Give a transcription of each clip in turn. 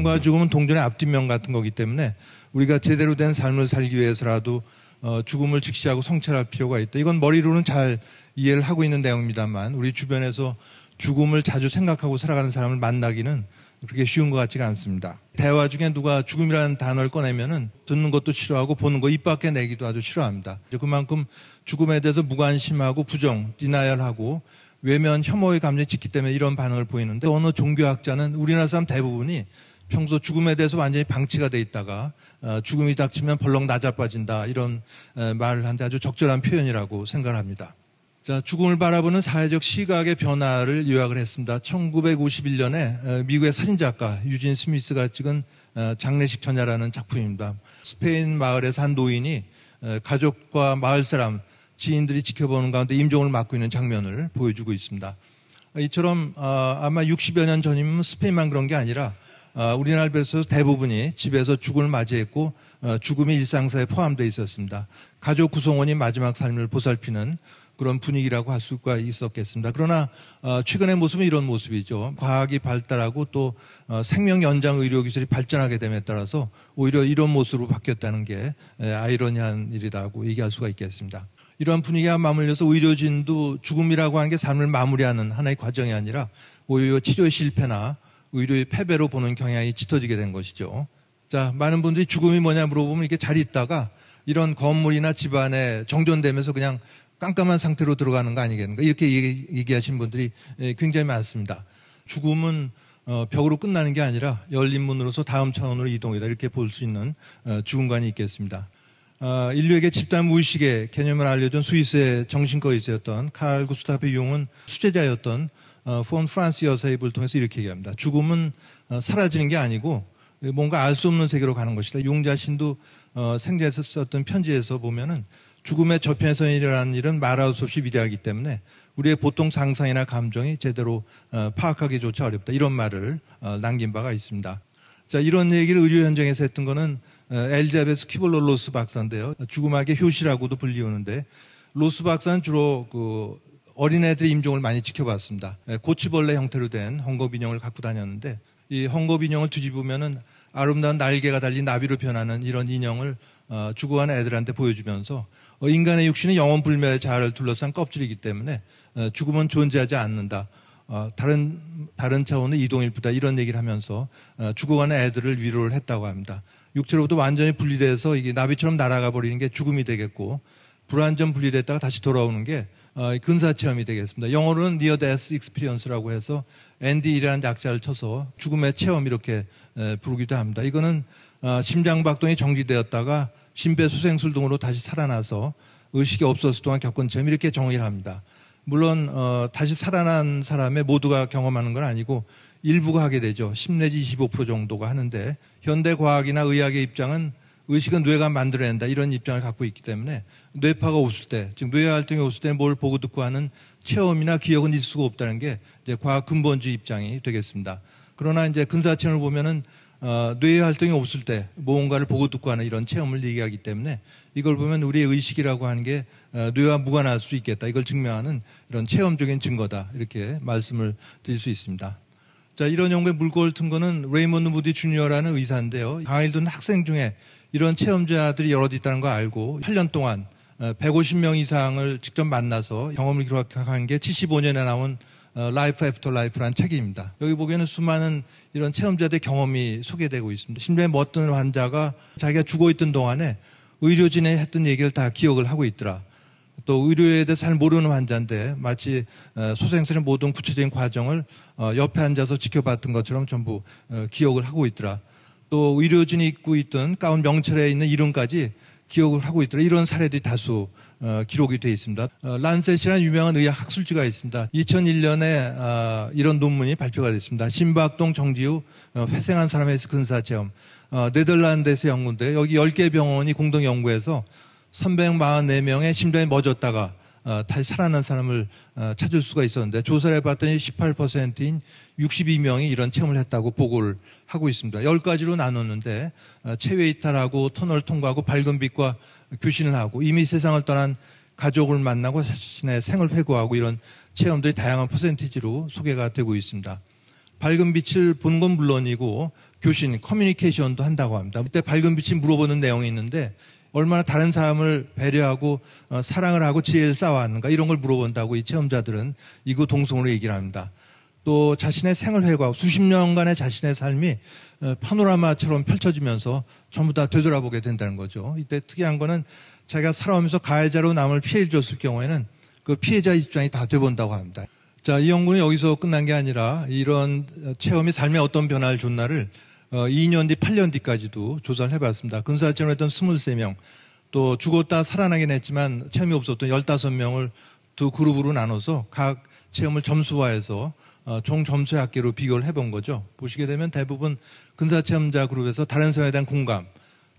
삶과 죽음은 동전의 앞뒷면 같은 거기 때문에 우리가 제대로 된 삶을 살기 위해서라도 어, 죽음을 직시하고 성찰할 필요가 있다. 이건 머리로는 잘 이해를 하고 있는 내용입니다만 우리 주변에서 죽음을 자주 생각하고 살아가는 사람을 만나기는 그렇게 쉬운 것 같지가 않습니다. 대화 중에 누가 죽음이라는 단어를 꺼내면은 듣는 것도 싫어하고 보는 거 입 밖에 내기도 아주 싫어합니다. 그만큼 죽음에 대해서 무관심하고 부정, 디나열하고 외면, 혐오의 감정이 짙기 때문에 이런 반응을 보이는데 어느 종교학자는 우리나라 사람 대부분이 평소 죽음에 대해서 완전히 방치가 돼 있다가 어, 죽음이 닥치면 벌렁 낮아빠진다 이런 말을 한데 아주 적절한 표현이라고 생각합니다. 자, 죽음을 바라보는 사회적 시각의 변화를 요약을 했습니다. 1951년에 미국의 사진작가 유진 스미스가 찍은 어, 장례식 전야라는 작품입니다. 스페인 마을에서 한 노인이 가족과 마을 사람, 지인들이 지켜보는 가운데 임종을 맡고 있는 장면을 보여주고 있습니다. 이처럼 어, 아마 60여 년 전이면 스페인만 그런 게 아니라 어, 우리나라에서 대부분이 집에서 죽음을 맞이했고 죽음이 일상사에 포함되어 있었습니다. 가족 구성원이 마지막 삶을 보살피는 그런 분위기라고 할 수가 있었겠습니다. 그러나 어, 최근의 모습은 이런 모습이죠. 과학이 발달하고 또 어, 생명 연장 의료 기술이 발전하게 됨에 따라서 오히려 이런 모습으로 바뀌었다는 게 아이러니한 일이라고 얘기할 수가 있겠습니다. 이러한 분위기가 맞물려서 의료진도 죽음이라고 하는 게 삶을 마무리하는 하나의 과정이 아니라 오히려 치료의 실패나 의료의 패배로 보는 경향이 짙어지게 된 것이죠. 자, 많은 분들이 죽음이 뭐냐 물어보면 이렇게 잘 있다가 이런 건물이나 집안에 정전되면서 그냥 깜깜한 상태로 들어가는 거 아니겠는가 이렇게 얘기, 하신 분들이 예, 굉장히 많습니다. 죽음은 어, 벽으로 끝나는 게 아니라 열린 문으로서 다음 차원으로 이동이다 이렇게 볼 수 있는 어, 죽음관이 있겠습니다. 어, 인류에게 집단 무의식의 개념을 알려준 스위스의 정신과 의사였던 칼 구스타프 융은 수제자였던 폰 프란스 여사의 입을 통해서 이렇게 얘기합니다. 죽음은 사라지는 게 아니고 뭔가 알 수 없는 세계로 가는 것이다. 융 자신도 생전에서 썼던 편지에서 보면은 죽음의 일어나는 일은 말할 수 없이 위대하기 때문에 우리의 보통 상상이나 감정이 제대로 어, 파악하기조차 어렵다. 이런 말을 어, 남긴 바가 있습니다. 자, 이런 얘기를 의료 현장에서 했던 거는 어, 엘자베스 퀴블로 로스 박사인데요. 죽음학의 효시라고도 불리우는데 로스 박사는 주로 그 어린애들의 임종을 많이 지켜봤습니다. 예, 고치벌레 형태로 된 헝겊 인형을 갖고 다녔는데 이 헝겊 인형을 뒤집으면은 아름다운 날개가 달린 나비로 변하는 이런 인형을 죽어가는 애들한테 보여주면서 어, 인간의 육신은 영원 불멸의 자아를 둘러싼 껍질이기 때문에 어, 죽음은 존재하지 않는다. 어, 다른 다른 차원의 이동일부다 이런 얘기를 하면서 죽어가는 애들을 위로를 했다고 합니다. 육체로부터 완전히 분리돼서 이게 나비처럼 날아가 버리는 게 죽음이 되겠고 불완전 분리됐다가 다시 돌아오는 게 근사 체험이 되겠습니다. 영어로는 near death experience라고 해서 ND라는 약자를 쳐서 죽음의 체험 이렇게 부르기도 합니다. 이거는 심장 박동이 정지되었다가 심폐소생술 등으로 다시 살아나서 의식이 없었을 동안 겪은 점 이렇게 정의를 합니다. 물론 어, 다시 살아난 사람의 모두가 경험하는 건 아니고 일부가 하게 되죠. 10 내지 25% 정도가 하는데 현대 과학이나 의학의 입장은 의식은 뇌가 만들어낸다 이런 입장을 갖고 있기 때문에 뇌파가 없을 때, 즉 뇌 활동이 없을 때 뭘 보고 듣고 하는 체험이나 기억은 있을 수가 없다는 게 이제 과학 근본주의 입장이 되겠습니다. 그러나 이제 근사체험을 보면은 어, 뇌의 활동이 없을 때 무언가를 보고 듣고 하는 이런 체험을 얘기하기 때문에 이걸 보면 우리의 의식이라고 하는 게 어, 뇌와 무관할 수 있겠다. 이걸 증명하는 이런 체험적인 증거다. 이렇게 말씀을 드릴 수 있습니다. 자, 이런 연구의 물꼬를 튼 거는 레이먼드 무디 주니어라는 의사인데요. 강의 듣던 학생 중에 이런 체험자들이 여럿 있다는 걸 알고 8년 동안 150명 어, 이상을 직접 만나서 경험을 기록한 게 75년에 나온 Life After Life라는 책입니다. 여기 보기에는 수많은 이런 체험자들의 경험이 소개되고 있습니다. 심지어 뭐 어떤 환자가 자기가 죽어 있던 동안에 의료진이 했던 얘기를 다 기억을 하고 있더라. 또 의료에 대해서 잘 모르는 환자인데 마치 어, 소생술의 모든 구체적인 과정을 어, 옆에 앉아서 지켜봤던 것처럼 전부 어, 기억을 하고 있더라. 또 의료진이 입고 있던 가운 명찰에 있는 이름까지 기억을 하고 있더라. 이런 사례들이 다수 어, 기록이 되어 있습니다. 어, 란셋이라는 유명한 의학 학술지가 있습니다. 2001년에 어, 이런 논문이 발표가 됐습니다. 심박동 정지 후 어, 회생한 사람의 근사 체험. 어, 네덜란드에서 연구인데 여기 10개 병원이 공동 연구해서 344명의 심장이 멎었다가 어, 다시 살아난 사람을 어, 찾을 수가 있었는데 조사를 해봤더니 18%인 62명이 이런 체험을 했다고 보고를 하고 있습니다. 10가지로 나눴는데 어, 체외 이탈하고 터널 통과하고 밝은 빛과 교신을 하고 이미 세상을 떠난 가족을 만나고 자신의 생을 회고하고 이런 체험들이 다양한 퍼센티지로 소개가 되고 있습니다. 밝은 빛을 보는 건 물론이고 교신, 커뮤니케이션도 한다고 합니다. 그때 밝은 빛이 물어보는 내용이 있는데 얼마나 다른 사람을 배려하고 어, 사랑을 하고 지혜를 쌓아왔는가 이런 걸 물어본다고 이 체험자들은 이구 동성으로 얘기를 합니다. 또 자신의 생을 회고하고 수십 년간의 자신의 삶이 어, 파노라마처럼 펼쳐지면서 전부 다 되돌아보게 된다는 거죠. 이때 특이한 거는 자기가 살아오면서 가해자로 남을 피해를 줬을 경우에는 그 피해자 입장이 다 돼본다고 합니다. 자, 이 연구는 여기서 끝난 게 아니라 이런 체험이 삶에 어떤 변화를 줬나를 2년 어, 뒤, 8년 뒤까지도 조사를 해봤습니다. 근사 체험 했던 23명, 또 죽었다 살아나긴 했지만 체험이 없었던 15명을 두 그룹으로 나눠서 각 체험을 점수화해서 어, 총 점수의 합계로 비교를 해본 거죠. 보시게 되면 대부분 근사 체험자 그룹에서 다른 사회에 대한 공감,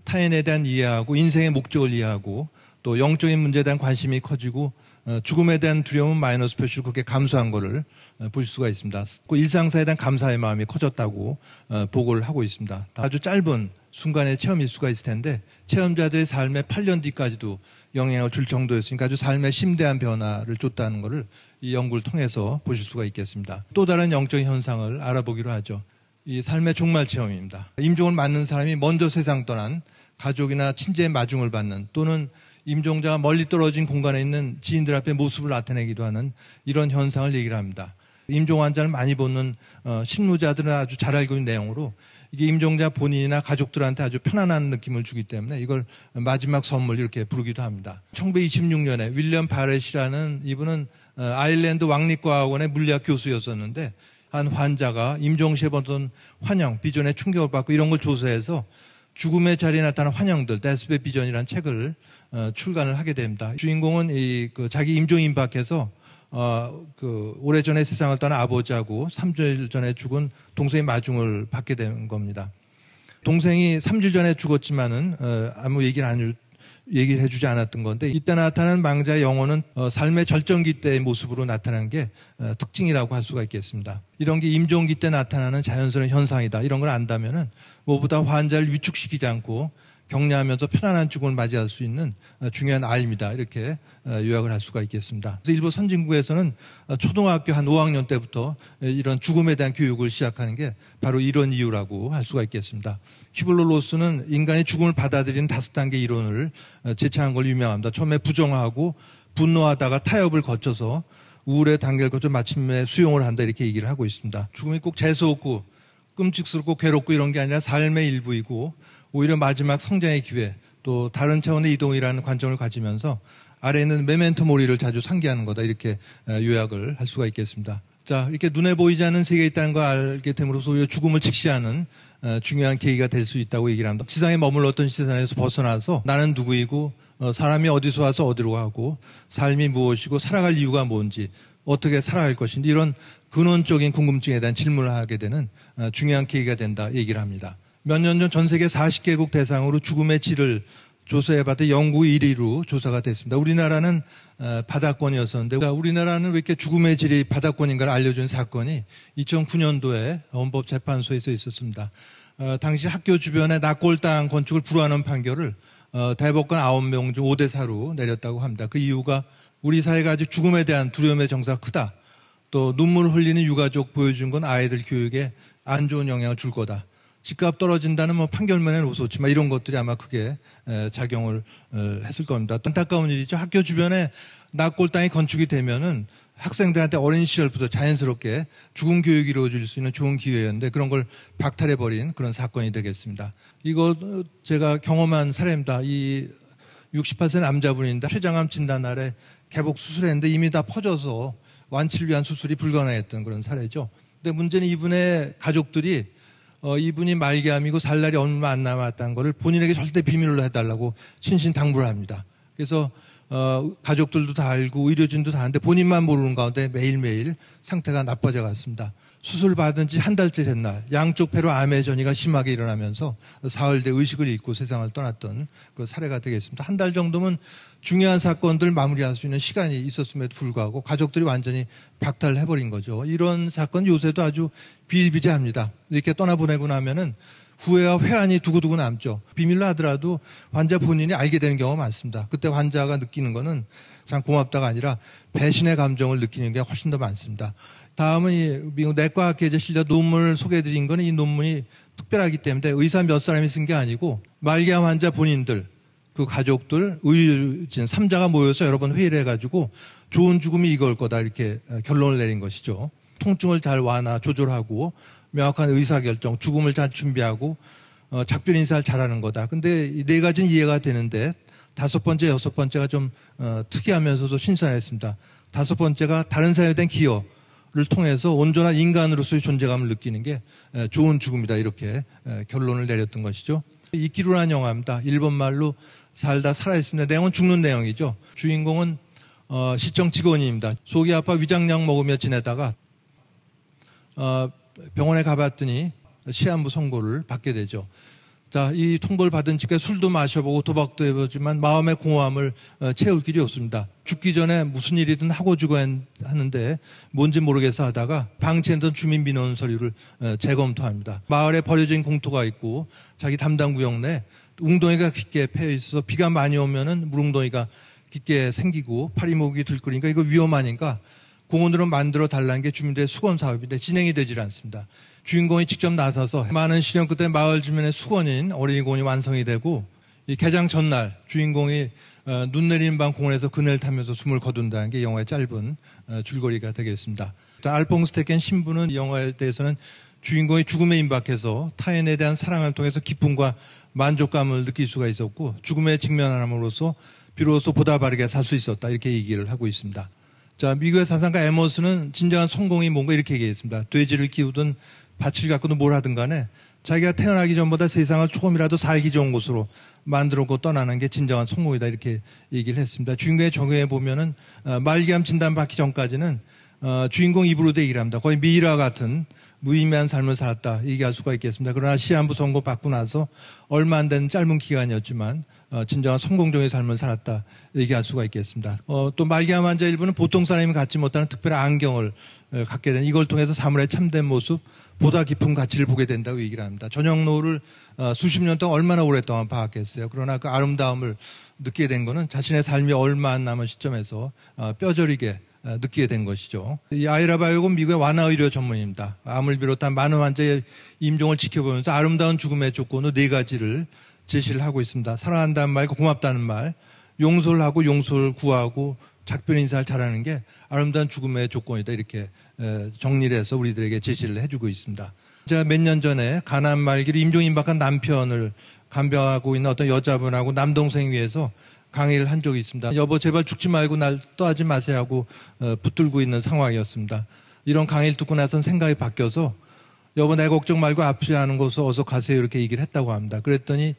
타인에 대한 이해하고 인생의 목적을 이해하고 또 영적인 문제에 대한 관심이 커지고 어, 죽음에 대한 두려움은 마이너스 표시로 그렇게 감소한 것을 어, 볼 수가 있습니다. 그 일상사에 대한 감사의 마음이 커졌다고 어, 보고를 하고 있습니다. 아주 짧은 순간의 체험 일 수가 있을 텐데 체험자들의 삶에 8년 뒤까지도 영향을 줄 정도였으니까 아주 삶의 심대한 변화를 줬다는 것을 이 연구를 통해서 보실 수가 있겠습니다. 또 다른 영적인 현상을 알아보기로 하죠. 이 삶의 종말 체험입니다. 임종을 맞는 사람이 먼저 세상 떠난 가족이나 친지의 마중을 받는 또는 임종자가 멀리 떨어진 공간에 있는 지인들 앞에 모습을 나타내기도 하는 이런 현상을 얘기를 합니다. 임종 환자를 많이 보는 어, 신무자들은 아주 잘 알고 있는 내용으로 이게 임종자 본인이나 가족들한테 아주 편안한 느낌을 주기 때문에 이걸 마지막 선물 이렇게 부르기도 합니다. 1926년에 윌리엄 바렛이라는 이분은 어, 아일랜드 왕립과학원의 물리학 교수였었는데 한 환자가 임종 시에 보던 환영, 비전에 충격을 받고 이런 걸 조사해서 죽음의 자리에 나타난 환영들, 데스베 비전이라는 책을 어, 출간을 하게 됩니다. 주인공은 이, 그 자기 임종 임박해서 어, 그 오래전에 세상을 떠난 아버지하고 3주일 전에 죽은 동생의 마중을 받게 되는 겁니다. 동생이 3주 전에 죽었지만은 어, 아무 얘기를 안 얘기를 해주지 않았던 건데 이때 나타난 망자의 영혼은 어, 삶의 절정기 때의 모습으로 나타난 게 어, 특징이라고 할 수가 있겠습니다. 이런 게 임종기 때 나타나는 자연스러운 현상이다. 이런 걸 안다면은 무엇보다 환자를 위축시키지 않고 격려하면서 편안한 죽음을 맞이할 수 있는 어, 중요한 알입니다. 이렇게 어, 요약을 할 수가 있겠습니다. 그래서 일부 선진국에서는 어, 초등학교 한 5학년 때부터 이런 죽음에 대한 교육을 시작하는 게 바로 이런 이유라고 할 수가 있겠습니다. 키블로 로스는 인간이 죽음을 받아들이는 다섯 단계 이론을 제창한 걸 유명합니다. 처음에 부정하고 분노하다가 타협을 거쳐서 우울의 단계를 거쳐 마침내 수용을 한다 이렇게 얘기를 하고 있습니다. 죽음이 꼭 재수없고 끔찍스럽고 괴롭고 이런 게 아니라 삶의 일부이고 오히려 마지막 성장의 기회 또 다른 차원의 이동이라는 관점을 가지면서 아래에 있는 메멘토 모리를 자주 상기하는 거다 이렇게 요약을 할 수가 있겠습니다. 자 이렇게 눈에 보이지 않는 세계에 있다는 걸 알게 됨으로써 오히려 죽음을 직시하는 중요한 계기가 될 수 있다고 얘기를 합니다. 지상에 머물렀던 시선에서 벗어나서 나는 누구이고 어, 사람이 어디서 와서 어디로 가고 삶이 무엇이고 살아갈 이유가 뭔지 어떻게 살아갈 것인지 이런 근원적인 궁금증에 대한 질문을 하게 되는 어, 중요한 계기가 된다 얘기를 합니다. 몇 년 전 전 세계 40개국 대상으로 죽음의 질을 조사해봤더니 영구 1위로 조사가 됐습니다. 우리나라는 어, 바다권이었었는데 우리나라는 왜 이렇게 죽음의 질이 바다권인가를 알려준 사건이 2009년도에 헌법재판소에서 있었습니다. 어, 당시 학교 주변에 낙골당 건축을 불허하는 판결을 어, 대법관 9명 중 5대 4로 내렸다고 합니다. 그 이유가 우리 사회가 아직 죽음에 대한 두려움의 정서가 크다. 또 눈물 흘리는 유가족 보여준 건 아이들 교육에 안 좋은 영향을 줄 거다. 집값 떨어진다는 뭐 판결문에는 없었지만 이런 것들이 아마 크게 작용을 어, 했을 겁니다. 안타까운 일이죠. 학교 주변에 낙골 땅이 건축이 되면은 학생들한테 어린 시절부터 자연스럽게 죽음 교육이 이루어질 수 있는 좋은 기회였는데 그런 걸 박탈해버린 그런 사건이 되겠습니다. 이거 어, 제가 경험한 사례입니다. 이 68세 남자분인데 췌장암 진단 날에 개복 수술했는데 이미 다 퍼져서 완치를 위한 수술이 불가능했던 그런 사례죠. 근데 문제는 이분의 가족들이 어, 이분이 말기암이고 살 날이 얼마 안 남았다는 것을 본인에게 절대 비밀로 해달라고 신신 당부를 합니다. 그래서 어, 가족들도 다 알고 의료진도 다 아는데 본인만 모르는 가운데 매일매일 상태가 나빠져 갔습니다. 수술 받은 지 한 달째 된 날, 양쪽 배로 암의 전이가 심하게 일어나면서 사흘대 의식을 잃고 세상을 떠났던 그 사례가 되겠습니다. 한 달 정도면 중요한 사건들 마무리할 수 있는 시간이 있었음에도 불구하고 가족들이 완전히 박탈해버린 거죠. 이런 사건 요새도 아주 비일비재합니다. 이렇게 떠나보내고 나면은 후회와 회한이 두고두고 남죠. 비밀로 하더라도 환자 본인이 알게 되는 경우가 많습니다. 그때 환자가 느끼는 거는 참 고맙다가 아니라 배신의 감정을 느끼는 게 훨씬 더 많습니다. 다음은 이 미국 내과학계에 실려 논문을 소개해드린 거는 이 논문이 특별하기 때문에 의사 몇 사람이 쓴 게 아니고 말기암 환자 본인들, 그 가족들, 의료진 3자가 모여서 여러 번 회의를 해가지고 좋은 죽음이 이걸 거다 이렇게 결론을 내린 것이죠. 통증을 잘 완화, 조절하고 명확한 의사결정, 죽음을 잘 준비하고 어, 작별 인사를 잘하는 거다. 근데 이네 가지는 이해가 되는데 다섯 번째, 여섯 번째가 좀 어, 특이하면서도 신선했습니다. 다섯 번째가 다른 사람에 대한 기여를 통해서 온전한 인간으로서의 존재감을 느끼는 게 에, 좋은 죽음이다 이렇게 에, 결론을 내렸던 것이죠. 이기루라는 영화입니다. 일본 말로 살다 살아있습니다. 내용은 죽는 내용이죠. 주인공은 어, 시청 직원입니다. 속이 아파 위장약 먹으며 지내다가 어, 병원에 가봤더니 시한부 선고를 받게 되죠. 자, 이 통보를 받은 직에 술도 마셔보고 도박도 해보지만 마음의 공허함을 어, 채울 길이 없습니다. 죽기 전에 무슨 일이든 하고 죽어야 하는데 뭔지 모르겠어 하다가 방치했던 주민 민원 서류를 어, 재검토합니다. 마을에 버려진 공터가 있고 자기 담당 구역 내 웅덩이가 깊게 패여 있어서 비가 많이 오면은 물웅덩이가 깊게 생기고 파리목이 들끓으니까 이거 위험하니까 공원으로 만들어 달라는 게 주민들의 수건 사업인데 진행이 되질 않습니다. 주인공이 직접 나서서 많은 시련 끝에 마을 주민의 수건인 어린이 공원이 완성이 되고 이 개장 전날 주인공이 어, 눈 내리는 밤 공원에서 그네를 타면서 숨을 거둔다는 게 영화의 짧은 어, 줄거리가 되겠습니다. 알퐁스 테켄 신부는 이 영화에 대해서는 주인공이 죽음에 임박해서 타인에 대한 사랑을 통해서 기쁨과 만족감을 느낄 수가 있었고 죽음에 직면함으로써 비로소 보다 바르게 살 수 있었다 이렇게 얘기를 하고 있습니다. 자 미국의 사상가 에머스는 진정한 성공이 뭔가 이렇게 얘기했습니다. 돼지를 키우든 밭을 갖고도 뭘 하든 간에 자기가 태어나기 전보다 세상을 조금이라도 살기 좋은 곳으로 만들었고 떠나는 게 진정한 성공이다 이렇게 얘기를 했습니다. 주인공의 적용해 보면은 어, 말기암 진단 받기 전까지는 어, 주인공 입으로도 얘기를 합니다. 거의 미이라 같은 무의미한 삶을 살았다 얘기할 수가 있겠습니다. 그러나 시한부 선고 받고 나서 얼마 안 되는 짧은 기간이었지만 어, 진정한 성공적인 삶을 살았다 얘기할 수가 있겠습니다. 어, 또 말기암 환자 일부는 보통 사람이 갖지 못하는 특별한 안경을 어, 갖게 된 이걸 통해서 사물의 참된 모습 보다 깊은 가치를 보게 된다고 얘기를 합니다. 전형로를 어, 수십 년 동안 얼마나 오랫동안 파악했어요. 그러나 그 아름다움을 느끼게 된 것은 자신의 삶이 얼마 안 남은 시점에서 어, 뼈저리게 어, 느끼게 된 것이죠. 이 아이라 바이오는 미국의 완화 의료 전문입니다. 암을 비롯한 많은 환자의 임종을 지켜보면서 아름다운 죽음의 조건으로 네 가지를 제시를 하고 있습니다. 사랑한다는 말, 고맙다는 말, 용서를 하고 용서를 구하고 작별 인사를 잘하는 게 아름다운 죽음의 조건이다 이렇게 정리를 해서 우리들에게 제시를 해주고 있습니다. 제가 몇 년 전에 가난 말기로 임종 임박한 남편을 간병하고 있는 어떤 여자분하고 남동생 위해서 강의를 한 적이 있습니다. 여보 제발 죽지 말고 날 떠하지 마세요 하고 어, 붙들고 있는 상황이었습니다. 이런 강의를 듣고 나선 생각이 바뀌어서 여보 내 걱정 말고 아프지 않은 곳으로 어서 가세요 이렇게 얘기를 했다고 합니다. 그랬더니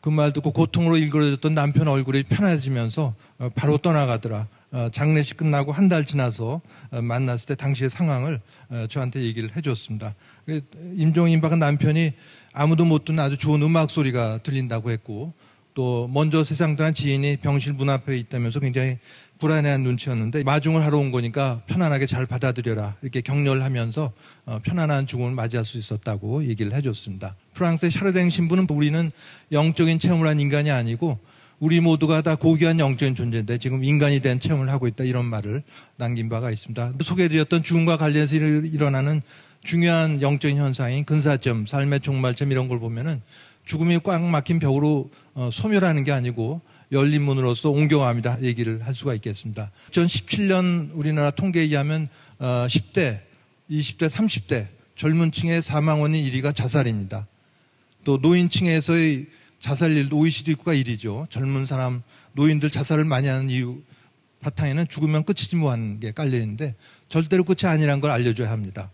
그 말 듣고 고통으로 일그러졌던 남편 얼굴이 편해지면서 어, 바로 떠나가더라. 어, 장례식 끝나고 한 달 지나서 만났을 때 당시의 상황을 저한테 얘기를 해줬습니다. 그 임종 임박한 남편이 아무도 못 듣는 아주 좋은 음악 소리가 들린다고 했고 또 먼저 세상 떠난 지인이 병실 문 앞에 있다면서 굉장히 불안해한 눈치였는데 마중을 하러 온 거니까 편안하게 잘 받아들여라 이렇게 격려를 하면서 어, 편안한 죽음을 맞이할 수 있었다고 얘기를 해줬습니다. 프랑스의 샤르댕 신부는 우리는 영적인 체험을 한 인간이 아니고 우리 모두가 다 고귀한 영적인 존재인데 지금 인간이 된 체험을 하고 있다 이런 말을 남긴 바가 있습니다. 소개해드렸던 죽음과 관련해서 일어나는 중요한 영적인 현상인 근사점, 삶의 종말점 이런 걸 보면은 죽음이 꽉 막힌 벽으로 어, 소멸하는 게 아니고 열린 문으로서 옮겨갑니다. 얘기를 할 수가 있겠습니다. 2017년 우리나라 통계에 의하면 어, 10대, 20대, 30대 젊은 층의 사망 원인 1위가 자살입니다. 또 노인층에서의 자살률도 OECD 국가 1위죠. 젊은 사람, 노인들 자살을 많이 하는 이유 바탕에는 죽으면 끝이지 뭐 하는 게 깔려 있는데 절대로 끝이 아니라는 걸 알려줘야 합니다.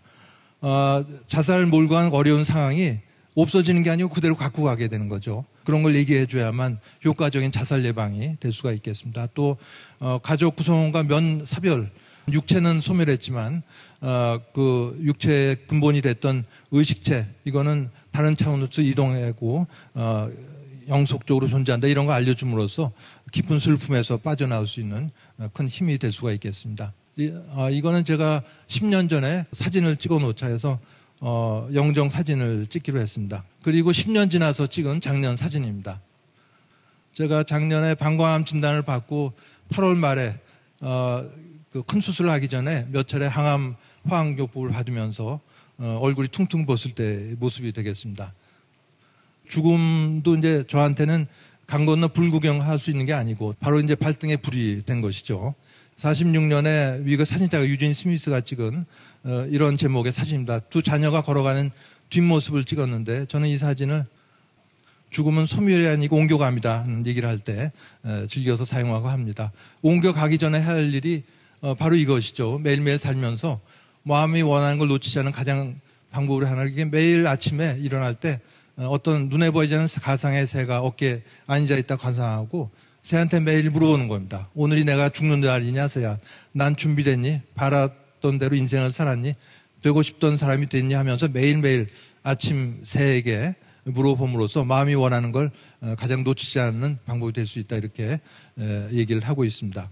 어, 자살을 몰고 하는 어려운 상황이 없어지는 게 아니고 그대로 갖고 가게 되는 거죠. 그런 걸 얘기해 줘야만 효과적인 자살 예방이 될 수가 있겠습니다. 또 어, 가족 구성원과 면 사별 육체는 소멸했지만 어, 그 육체의 근본이 됐던 의식체 이거는 다른 차원으로 이동하고 어, 영속적으로 존재한다 이런 걸 알려줌으로써 깊은 슬픔에서 빠져나올 수 있는 어, 큰 힘이 될 수가 있겠습니다. 이, 어, 이거는 제가 10년 전에 사진을 찍어 놓자 해서 어, 영정 사진을 찍기로 했습니다. 그리고 10년 지나서 찍은 작년 사진입니다. 제가 작년에 방광암 진단을 받고 8월 말에 어, 그 큰 수술을 하기 전에 몇 차례 항암 화학요법을 받으면서 어, 얼굴이 퉁퉁 벗을 때 모습이 되겠습니다. 죽음도 이제 저한테는 강 건너 불구경 할 수 있는 게 아니고 바로 이제 발등에 불이 된 것이죠. 46년에 미국 사진작가 유진 스미스가 찍은 어, 이런 제목의 사진입니다. 두 자녀가 걸어가는 뒷모습을 찍었는데 저는 이 사진을 죽음은 소멸이 아니고 옮겨갑니다. 얘기를 할 때 즐겨서 사용하고 합니다. 옮겨가기 전에 할 일이 어, 바로 이것이죠. 매일매일 살면서 마음이 원하는 걸 놓치지 않은 가장 방법으로 하나 이게 매일 아침에 일어날 때 어, 어떤 눈에 보이지 않는 가상의 새가 어깨에 앉아 있다 관상하고 새한테 매일 물어보는 겁니다. 오늘이 내가 죽는 날이냐 새야. 난 준비됐니? 바랐던 대로 인생을 살았니? 되고 싶던 사람이 됐니? 하면서 매일매일 아침 새에게 물어봄으로써 마음이 원하는 걸 어, 가장 놓치지 않는 방법이 될 수 있다 이렇게 얘기를 하고 있습니다.